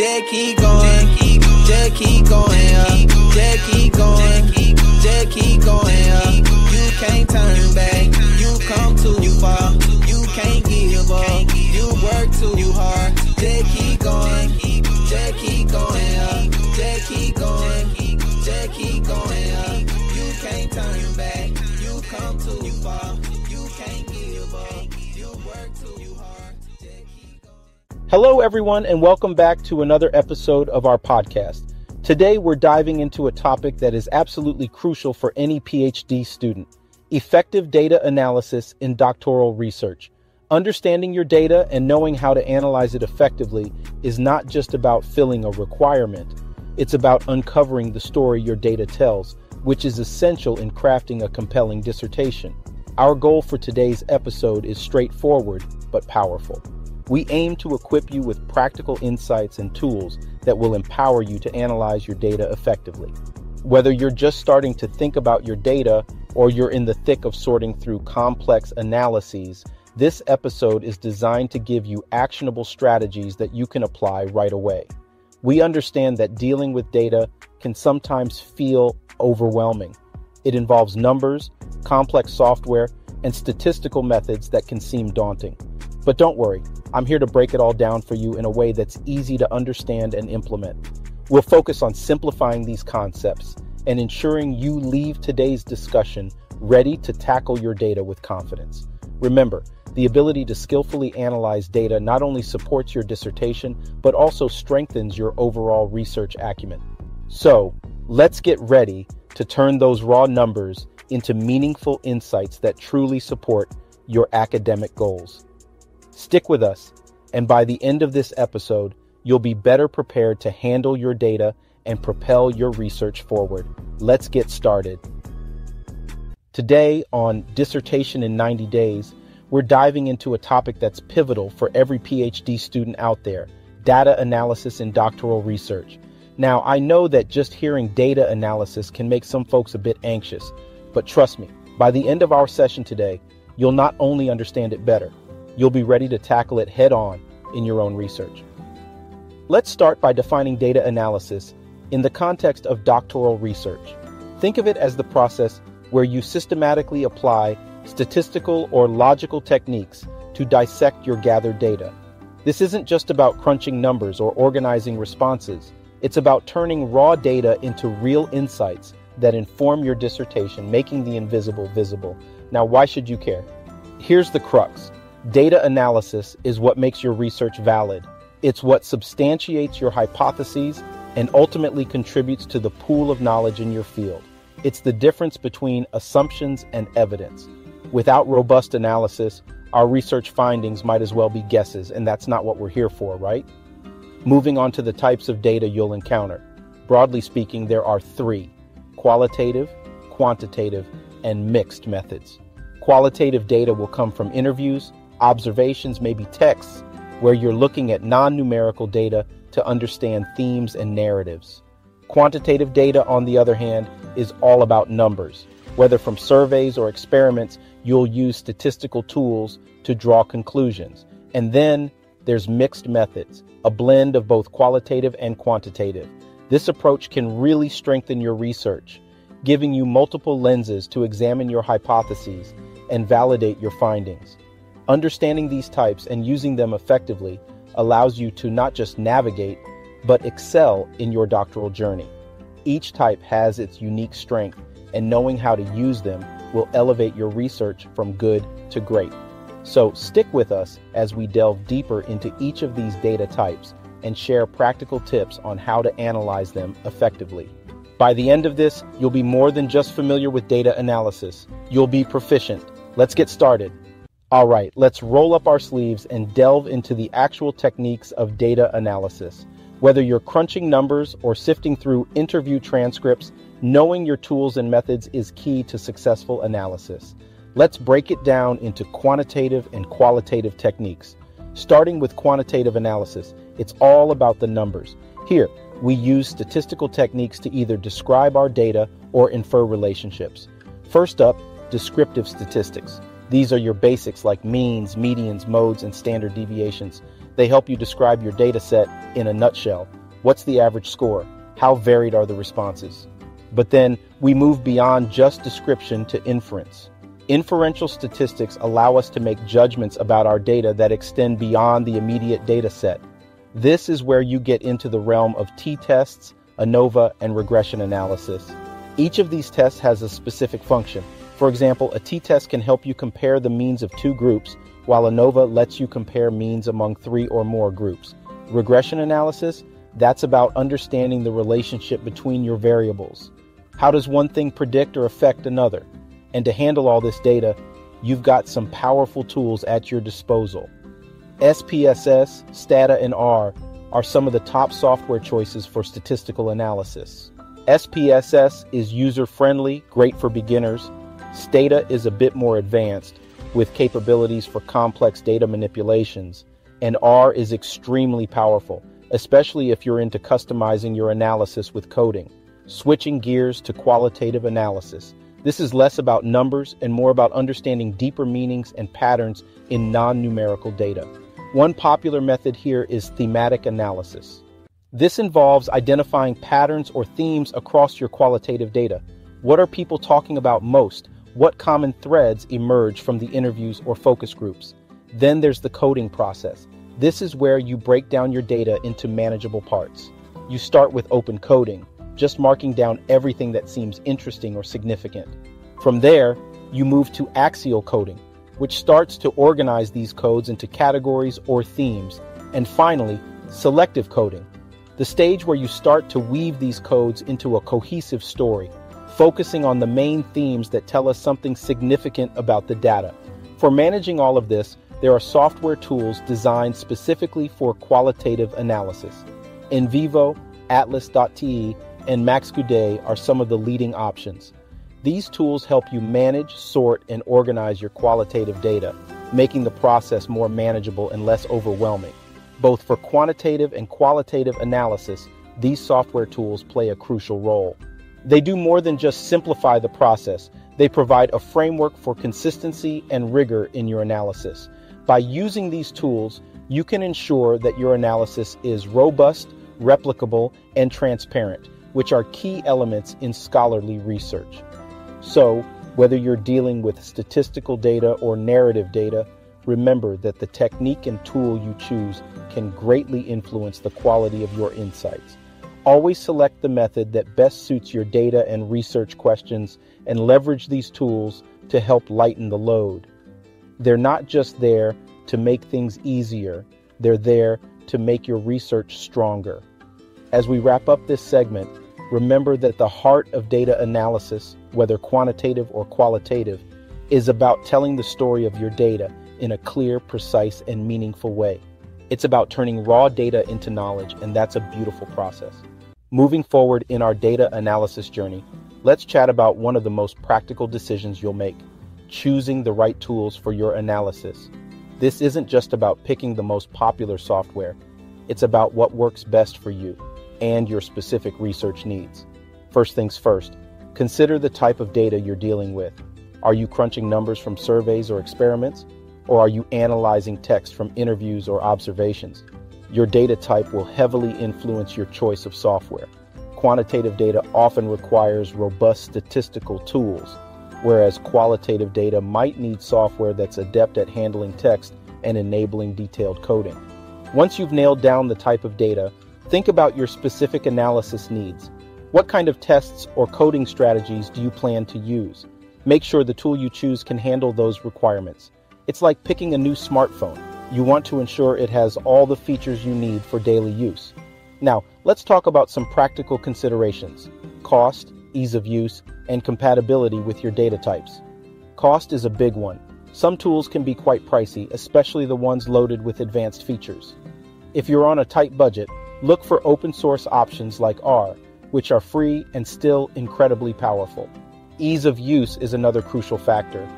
just keep going, just keep going up, just keep going, just keep going. You can't turn back, you come too far, you can't give up, you work too hard. Just keep going, Hello, everyone, and welcome back to another episode of our podcast. Today, we're diving into a topic that is absolutely crucial for any PhD student effective data analysis in doctoral research. Understanding your data and knowing how to analyze it effectively is not just about filling a requirement, it's about uncovering the story your data tells, which is essential in crafting a compelling dissertation. Our goal for today's episode is straightforward but powerful. We aim to equip you with practical insights and tools that will empower you to analyze your data effectively. Whether you're just starting to think about your data or you're in the thick of sorting through complex analyses, this episode is designed to give you actionable strategies that you can apply right away. We understand that dealing with data can sometimes feel overwhelming. It involves numbers, complex software, and statistical methods that can seem daunting. But don't worry, I'm here to break it all down for you in a way that's easy to understand and implement. We'll focus on simplifying these concepts and ensuring you leave today's discussion ready to tackle your data with confidence. Remember, the ability to skillfully analyze data not only supports your dissertation, but also strengthens your overall research acumen. So, let's get ready to turn those raw numbers into meaningful insights that truly support your academic goals. Stick with us, and by the end of this episode, you'll be better prepared to handle your data and propel your research forward. Let's get started. Today, on Dissertation in 90 Days, we're diving into a topic that's pivotal for every PhD student out there data analysis in doctoral research. Now, I know that just hearing data analysis can make some folks a bit anxious, but trust me, by the end of our session today, you'll not only understand it better, you'll be ready to tackle it head on in your own research. Let's start by defining data analysis in the context of doctoral research. Think of it as the process where you systematically apply statistical or logical techniques to dissect your gathered data. This isn't just about crunching numbers or organizing responses. It's about turning raw data into real insights that inform your dissertation, making the invisible visible. Now, why should you care? Here's the crux data analysis is what makes your research valid. It's what substantiates your hypotheses and ultimately contributes to the pool of knowledge in your field. It's the difference between assumptions and evidence. Without robust analysis, our research findings might as well be guesses, and that's not what we're here for, right? Moving on to the types of data you'll encounter. Broadly speaking, there are three qualitative, quantitative, and mixed methods. Qualitative data will come from interviews, observations, maybe texts, where you're looking at non numerical data to understand themes and narratives. Quantitative data, on the other hand, is all about numbers. Whether from surveys or experiments, you'll use statistical tools to draw conclusions. And then there's mixed methods, a blend of both qualitative and quantitative. This approach can really strengthen your research, giving you multiple lenses to examine your hypotheses and validate your findings. Understanding these types and using them effectively allows you to not just navigate, but excel in your doctoral journey. Each type has its unique strength, and knowing how to use them will elevate your research from good to great. So stick with us as we delve deeper into each of these data types and share practical tips on how to analyze them effectively. By the end of this, you'll be more than just familiar with data analysis. You'll be proficient. Let's get started. All right, let's roll up our sleeves and delve into the actual techniques of data analysis. Whether you're crunching numbers or sifting through interview transcripts, knowing your tools and methods is key to successful analysis. Let's break it down into quantitative and qualitative techniques. Starting with quantitative analysis, it's all about the numbers. Here, we use statistical techniques to either describe our data or infer relationships. First up, descriptive statistics. These are your basics like means, medians, modes, and standard deviations. They help you describe your data set in a nutshell. What's the average score? How varied are the responses? But then we move beyond just description to inference. Inferential statistics allow us to make judgments about our data that extend beyond the immediate data set. This is where you get into the realm of t-tests, ANOVA, and regression analysis. Each of these tests has a specific function. For example, a t-test can help you compare the means of two groups, while ANOVA lets you compare means among three or more groups. Regression analysis, that's about understanding the relationship between your variables. How does one thing predict or affect another? And to handle all this data, you've got some powerful tools at your disposal. SPSS, Stata, and R are some of the top software choices for statistical analysis. SPSS is user friendly, great for beginners. Stata is a bit more advanced, with capabilities for complex data manipulations. And R is extremely powerful, especially if you're into customizing your analysis with coding. Switching gears to qualitative analysis. This is less about numbers and more about understanding deeper meanings and patterns in non numerical data. One popular method here is thematic analysis. This involves identifying patterns or themes across your qualitative data. What are people talking about most? What common threads emerge from the interviews or focus groups? Then there's the coding process. This is where you break down your data into manageable parts. You start with open coding, just marking down everything that seems interesting or significant. From there, you move to axial coding, which starts to organize these codes into categories or themes. And finally, selective coding, the stage where you start to weave these codes into a cohesive story, focusing on the main themes that tell us something significant about the data. For managing all of this, there are software tools designed specifically for qualitative analysis. NVivo, Atlas.ti, and MAXQDA are some of the leading options. These tools help you manage, sort, and organize your qualitative data, making the process more manageable and less overwhelming. Both for quantitative and qualitative analysis, these software tools play a crucial role. They do more than just simplify the process, they provide a framework for consistency and rigor in your analysis. By using these tools, you can ensure that your analysis is robust, replicable, and transparent which are key elements in scholarly research. So, whether you're dealing with statistical data or narrative data, remember that the technique and tool you choose can greatly influence the quality of your insights. Always select the method that best suits your data and research questions and leverage these tools to help lighten the load. They're not just there to make things easier, they're there to make your research stronger. As we wrap up this segment, remember that the heart of data analysis, whether quantitative or qualitative, is about telling the story of your data in a clear, precise, and meaningful way. It's about turning raw data into knowledge, and that's a beautiful process. Moving forward in our data analysis journey, let's chat about one of the most practical decisions you'll make choosing the right tools for your analysis. This isn't just about picking the most popular software, it's about what works best for you and your specific research needs. First things first, consider the type of data you're dealing with. Are you crunching numbers from surveys or experiments? Or are you analyzing text from interviews or observations? Your data type will heavily influence your choice of software. Quantitative data often requires robust statistical tools, whereas qualitative data might need software that's adept at handling text and enabling detailed coding. Once you've nailed down the type of data, Think about your specific analysis needs. What kind of tests or coding strategies do you plan to use? Make sure the tool you choose can handle those requirements. It's like picking a new smartphone. You want to ensure it has all the features you need for daily use. Now, let's talk about some practical considerations cost, ease of use, and compatibility with your data types. Cost is a big one. Some tools can be quite pricey, especially the ones loaded with advanced features. If you're on a tight budget, Look for open source options like R, which are free and still incredibly powerful. Ease of use is another crucial factor.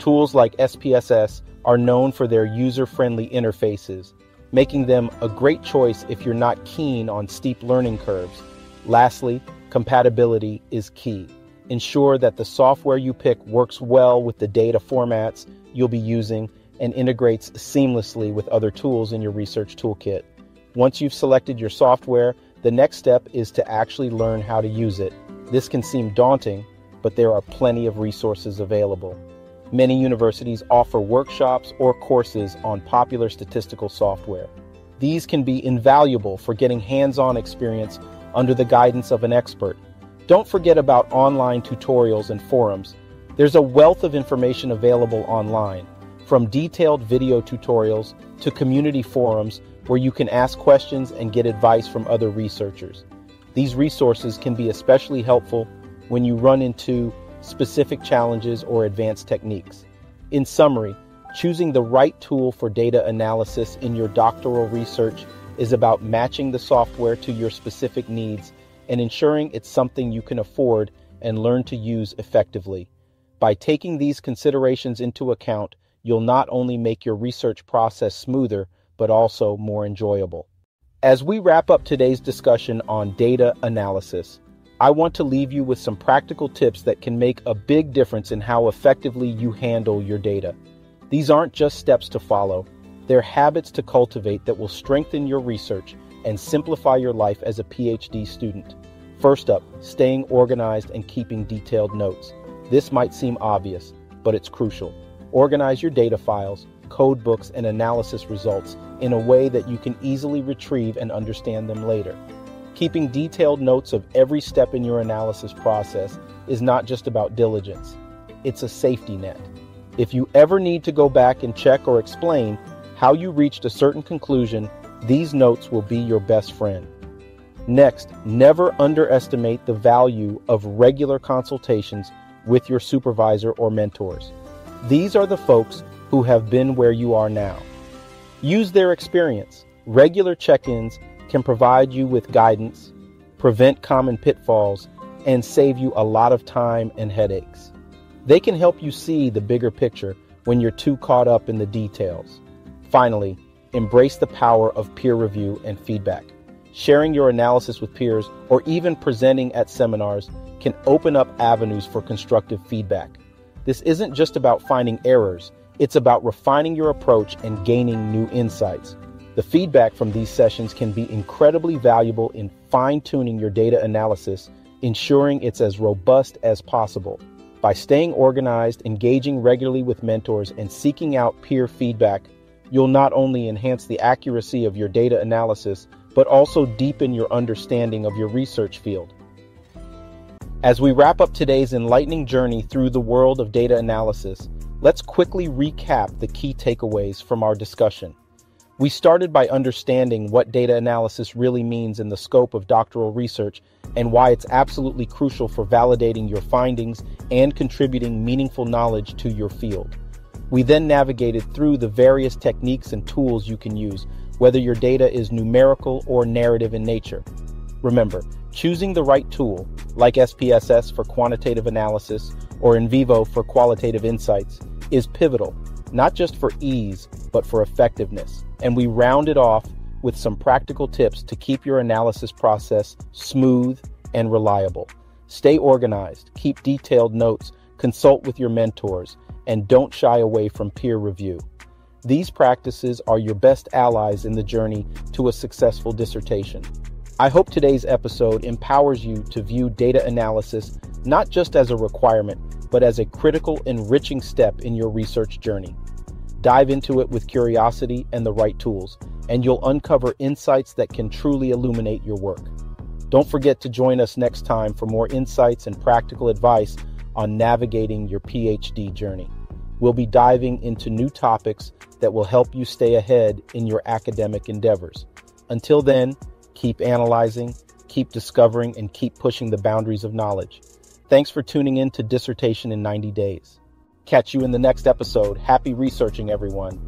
Tools like SPSS are known for their user friendly interfaces, making them a great choice if you're not keen on steep learning curves. Lastly, compatibility is key. Ensure that the software you pick works well with the data formats you'll be using and integrates seamlessly with other tools in your research toolkit. Once you've selected your software, the next step is to actually learn how to use it. This can seem daunting, but there are plenty of resources available. Many universities offer workshops or courses on popular statistical software. These can be invaluable for getting hands on experience under the guidance of an expert. Don't forget about online tutorials and forums. There's a wealth of information available online, from detailed video tutorials to community forums where you can ask questions and get advice from other researchers. These resources can be especially helpful when you run into specific challenges, or advanced techniques. In summary, choosing the right tool for data analysis in your doctoral research is about matching the software to your specific needs and ensuring it's something you can afford and learn to use effectively. By taking these considerations into account, you'll not only make your research process smoother, but also more enjoyable. As we wrap up today's discussion on data analysis, I want to leave you with some practical tips that can make a big difference in how effectively you handle your data. These aren't just steps to follow, they're habits to cultivate that will strengthen your research and simplify your life as a PhD student. First up, staying organized and keeping detailed notes. This might seem obvious, but it's crucial. Organize your data files, code books, and analysis results in a way that you can easily retrieve and understand them later. Keeping detailed notes of every step in your analysis process is not just about diligence, it's a safety net. If you ever need to go back and check or explain how you reached a certain conclusion, these notes will be your best friend. Next, never underestimate the value of regular consultations with your supervisor or mentors. These are the folks who have been where you are now. Use their experience. Regular check ins can provide you with guidance, prevent common pitfalls, and save you a lot of time and headaches. They can help you see the bigger picture when you're too caught up in the details. Finally, embrace the power of peer review and feedback. Sharing your analysis with peers or even presenting at seminars can open up avenues for constructive feedback. This isn't just about finding errors, it's about refining your approach and gaining new insights. The feedback from these sessions can be incredibly valuable in fine tuning your data analysis, ensuring it's as robust as possible. By staying organized, engaging regularly with mentors, and seeking out peer feedback, you'll not only enhance the accuracy of your data analysis, but also deepen your understanding of your research field. As we wrap up today's enlightening journey through the world of data analysis, let's quickly recap the key takeaways from our discussion. We started by understanding what data analysis really means in the scope of doctoral research and why it's absolutely crucial for validating your findings and contributing meaningful knowledge to your field. We then navigated through the various techniques and tools you can use, whether your data is numerical or narrative in nature. Remember, choosing the right tool, like SPSS for quantitative analysis or NVivo for qualitative insights, is pivotal, not just for ease, but for effectiveness and we round it off with some practical tips to keep your analysis process smooth and reliable. Stay organized, keep detailed notes, consult with your mentors, and don't shy away from peer review. These practices are your best allies in the journey to a successful dissertation. I hope today's episode empowers you to view data analysis not just as a requirement, but as a critical, enriching step in your research journey. Dive into it with curiosity and the right tools, and you'll uncover insights that can truly illuminate your work. Don't forget to join us next time for more insights and practical advice on navigating your PhD journey. We'll be diving into new topics that will help you stay ahead in your academic endeavors. Until then, keep analyzing, keep discovering, and keep pushing the boundaries of knowledge. Thanks for tuning in to Dissertation in 90 Days. Catch you in the next episode. Happy researching, everyone.